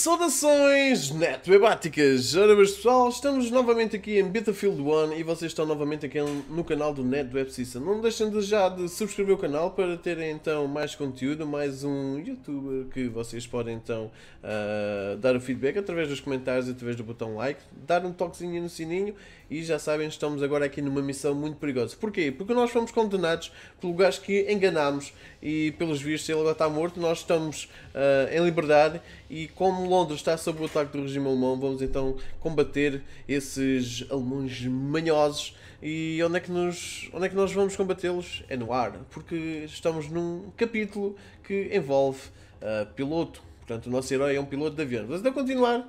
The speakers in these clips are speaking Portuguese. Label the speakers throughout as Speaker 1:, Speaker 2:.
Speaker 1: Saudações netwebáticas! Ora bem pessoal, estamos novamente aqui em Battlefield 1 e vocês estão novamente aqui no canal do NetWeb System. Não deixem de já de subscrever o canal para terem então mais conteúdo, mais um youtuber que vocês podem então uh, dar o feedback através dos comentários, através do botão like, dar um toquezinho no sininho e já sabem, estamos agora aqui numa missão muito perigosa. Porquê? Porque nós fomos condenados pelo gajo que enganámos e pelos vistos ele agora está morto, nós estamos uh, em liberdade e como Londres está sob o ataque do regime alemão, vamos então combater esses alemães manhosos. E onde é que, onde é que nós vamos combatê-los? É no ar, porque estamos num capítulo que envolve uh, piloto. Portanto, o nosso herói é um piloto de avião. Vamos então continuar.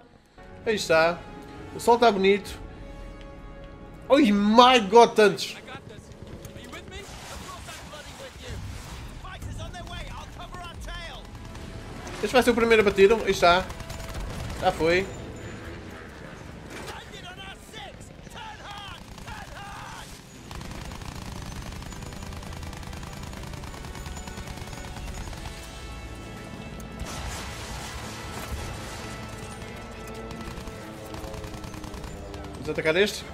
Speaker 1: Aí está. O sol está bonito. Oh my god, tantos! Este vai ser o primeiro abatido. Aí está. Já foi. Vamos atacar este?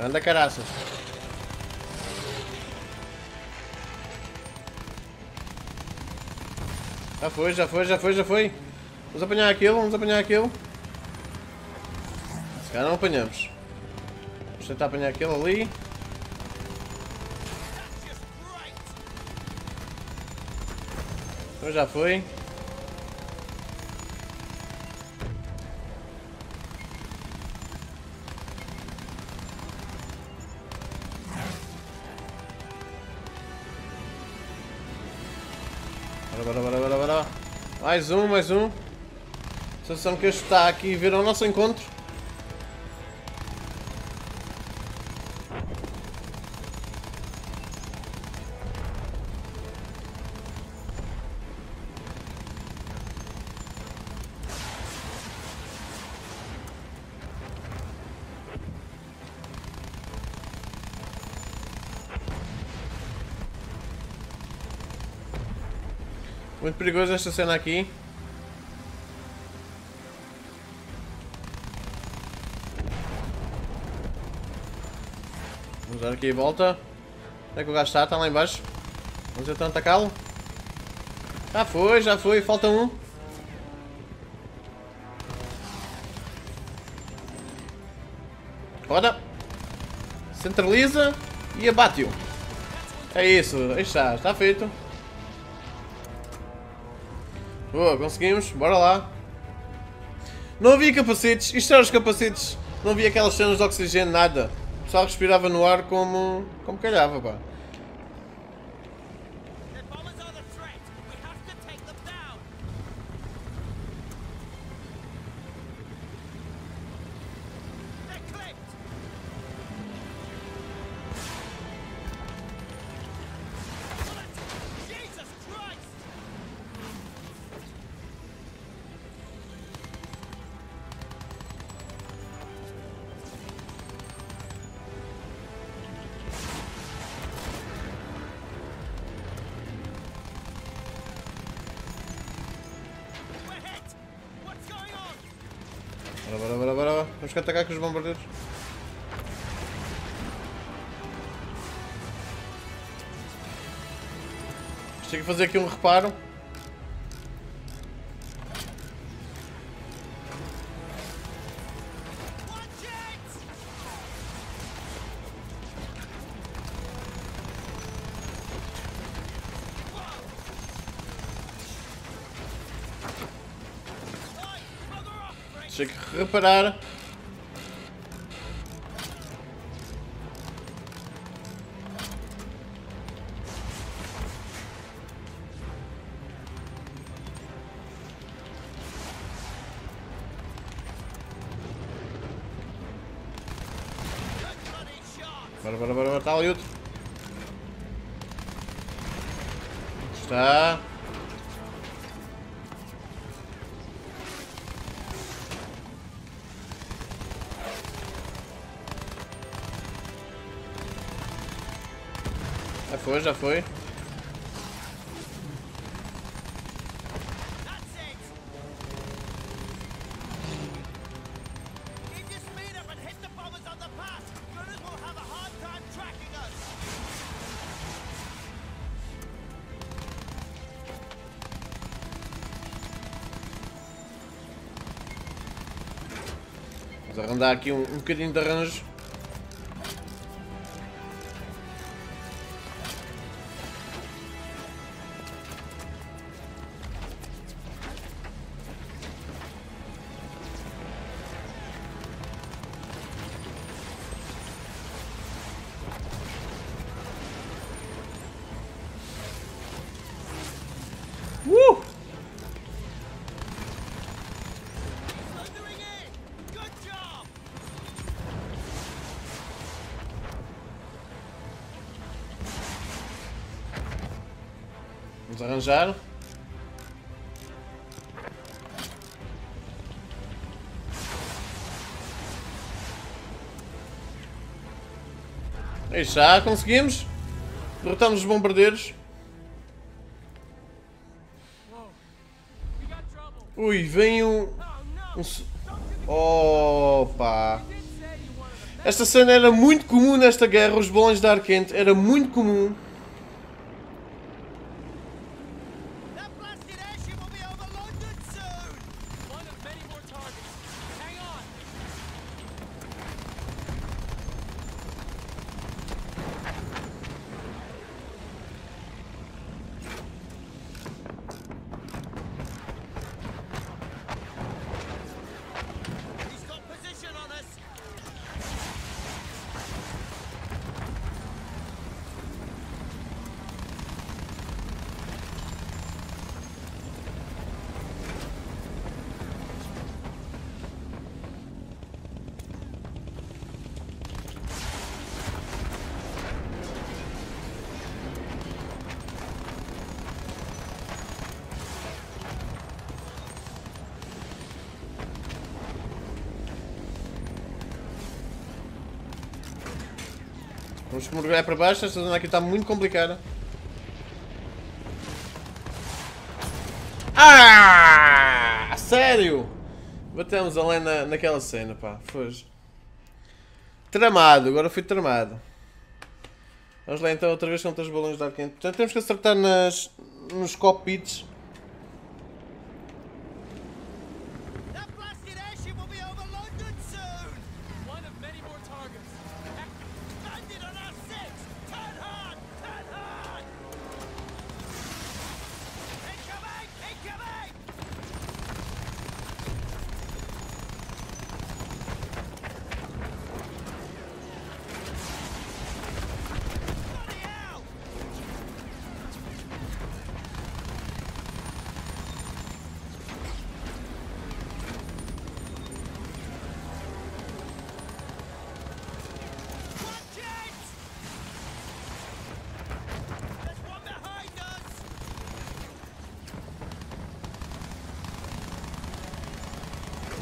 Speaker 1: Anda caraças. Já foi, já foi, já foi, já foi. Vamos apanhar aquilo, vamos apanhar aquilo. Se calhar não apanhamos. Vamos tentar apanhar aquilo ali. Então já foi. Bora, bora, bora, bora. Mais um, mais um. A sensação que este está aqui vir ao nosso encontro. Muito perigoso esta cena aqui. Vamos dar aqui volta. Onde é que o gajo está? Está lá embaixo. Vamos então atacá-lo. Já foi, já foi. Falta um. Roda. Centraliza e abate-o. É isso. Aí está. Está feito. Boa, conseguimos. Bora lá. Não havia capacetes. Isto eram os capacetes. Não havia aquelas cenas de oxigênio, nada. Pessoal respirava no ar como, como calhava, pá. Que atacar com os bombardeiros. Tenho que fazer aqui um reparo. Deixa que reparar. está. Já foi, já foi. Vamos arrendar aqui um, um bocadinho de arranjo. Vamos arranjar. Aí já conseguimos. Derrotamos os bombardeiros. Ui, vem um. Um Opa! Esta cena era muito comum nesta guerra, os balões de ar quente. Era muito comum. Vamos mergulhar para baixo. Esta zona aqui está muito complicada. Ah! Sério? Batemos além na, naquela cena, pá. Foi. Tramado, agora fui tramado. Vamos lá então outra vez contra os balões de ar quente. Portanto, temos que acertar nas, nos cockpits.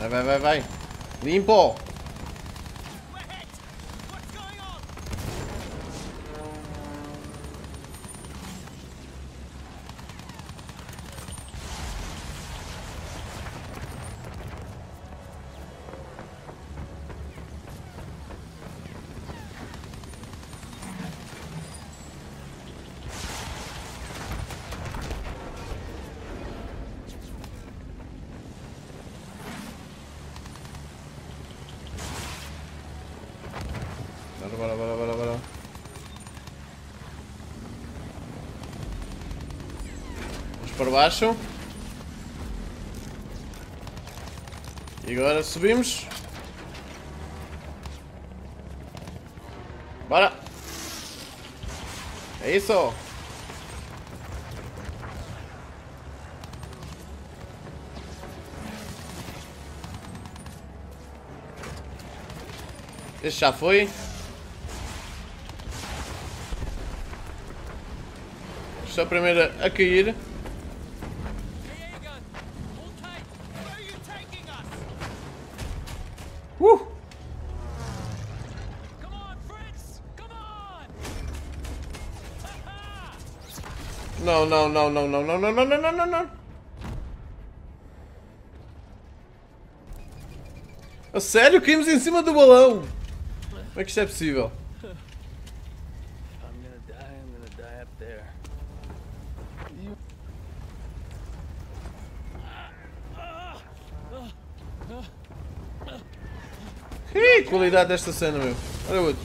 Speaker 1: Vai, vai, vai, vai. Limpo! Bora, bora, bora, bora, bora. Vamos para baixo. E agora subimos. Bora! É isso! Este já foi. Uh!
Speaker 2: Come on, Fritz. Come on.
Speaker 1: Não, não, não, não, não, não, não, não, não, não, não, não. A sério? Caímos em cima do balão! Como é que isto é possível? Ih, qualidade desta cena, meu. Olha o outro.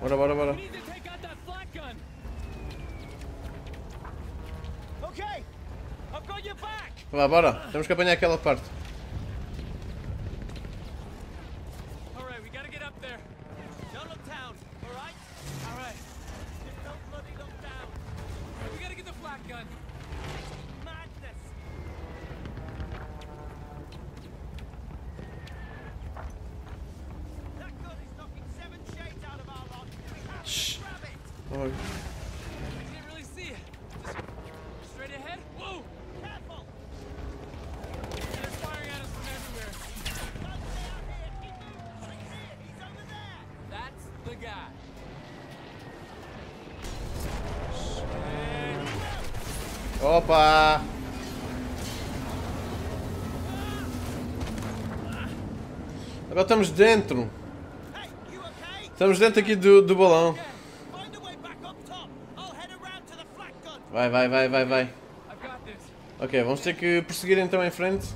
Speaker 1: Bora, bora, bora. Vá, bora. Temos que apanhar aquela parte. Opa! Agora estamos dentro. Estamos dentro aqui do, do balão. Vai, vai, vai, vai, vai.
Speaker 2: I've got this.
Speaker 1: Ok, vamos ter que prosseguir então em frente.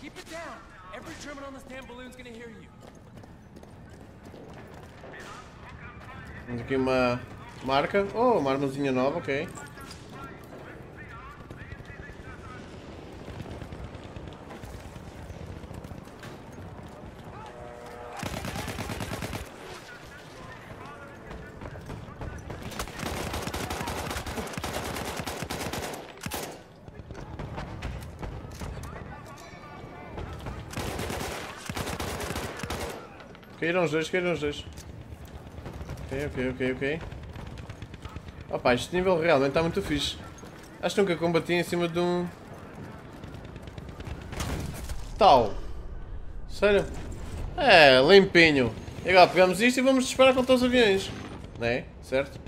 Speaker 2: Keep it down. Every German on this damn balloon's gonna hear you.
Speaker 1: Temos aqui uma marca. Oh, uma armazinha nova, ok. Caíram os dois, caíram os dois. Ok, ok, ok, ok. Opa, este nível realmente está muito fixe. Acho que nunca combati em cima de um... Tal. Sério? É, limpinho. E agora pegamos isto e vamos disparar contra os aviões. Não é? Certo?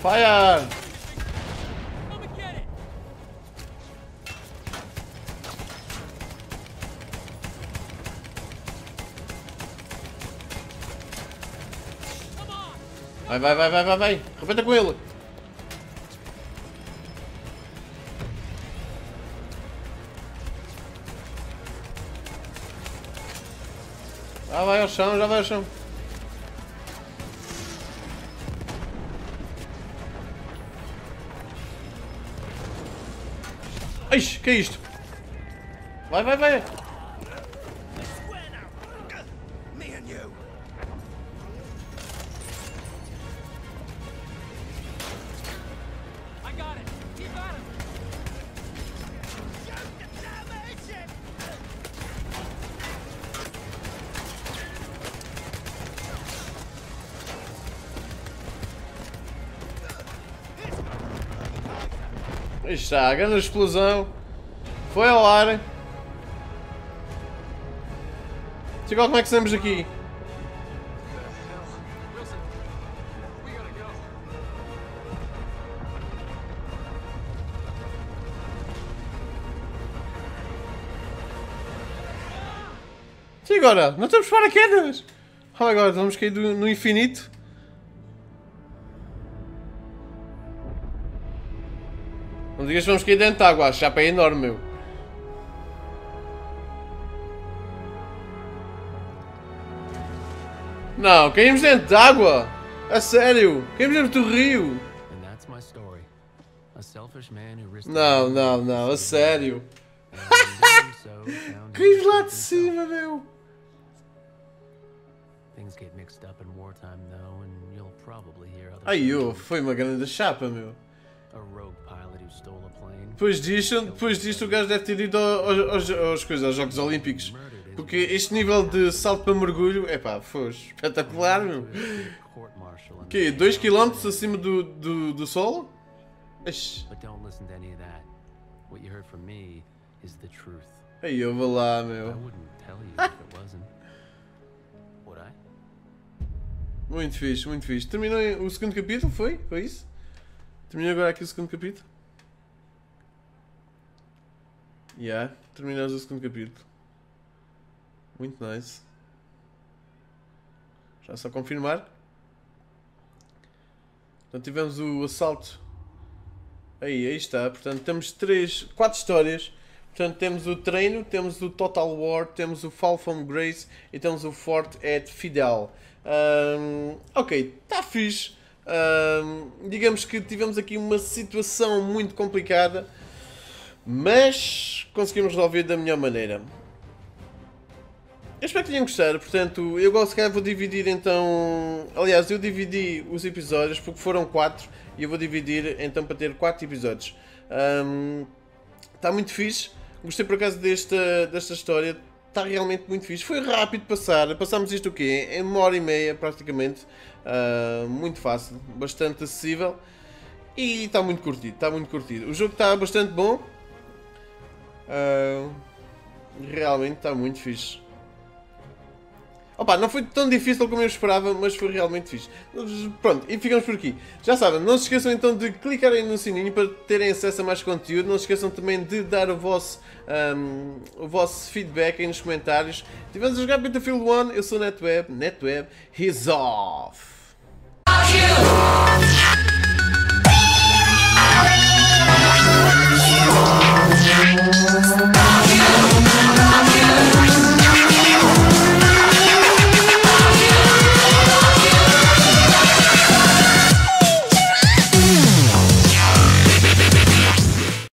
Speaker 1: Fire! Vai, vai, vai, vai, vai, vai. Rebenta com ele. Já vai ao chão, já vai ao chão. Ixi, que é isto? Vai, vai, vai. Aí está, a grande explosão. Foi ao ar. Chegou como é que estamos aqui? E agora? Não temos paraquedas! Oh, agora vamos cair do- no infinito. Não digas que vamos cair dentro de água, a chapa é enorme, meu. Não, caímos dentro de água! A sério! Caímos dentro do rio! Não, não, não, a sério! caímos lá de cima, meu!
Speaker 3: Aí,
Speaker 1: foi uma grande chapa, meu! Depois disto, depois disto o gajo deve ter ido aos, aos, aos, coisas, aos Jogos Olímpicos. Porque este nível de salto para mergulho, epá, foi espetacular, meu. Que 2 km acima do, do, do solo?
Speaker 3: Truth.
Speaker 1: Aí eu vou lá, meu. Muito fixe, muito fixe. Terminou o segundo capítulo, foi? Foi isso? Terminou agora aqui o segundo capítulo? Yeah, terminamos o segundo capítulo. Muito nice. Já só confirmar. Então tivemos o assalto. Aí, aí está. Portanto, temos três, quatro histórias. Portanto, temos o treino, temos o Total War, temos o Fall from Grace e temos o Fort at Fidel. Ahm, ok, está fixe. Ahm, digamos que tivemos aqui uma situação muito complicada, mas conseguimos resolver da melhor maneira. Eu espero que tenham gostado, portanto, eu gosto que vou dividir então. Aliás, eu dividi os episódios porque foram 4 e eu vou dividir então para ter 4 episódios. Está muito fixe, gostei por acaso desta, desta história, está realmente muito fixe. Foi rápido passar, passámos isto o quê? Em uma hora e meia praticamente, Ah, muito fácil, bastante acessível e está muito curtido, está muito curtido. O jogo está bastante bom, Ah, realmente está muito fixe. Opa, não foi tão difícil como eu esperava, mas foi realmente fixe. Pronto, e ficamos por aqui. Já sabem, não se esqueçam então de clicarem no sininho para terem acesso a mais conteúdo. Não se esqueçam também de dar o vosso, ahm, o vosso feedback aí nos comentários. Tivemos a jogar Battlefield 1, eu sou NetWeb, NetWeb, he's off!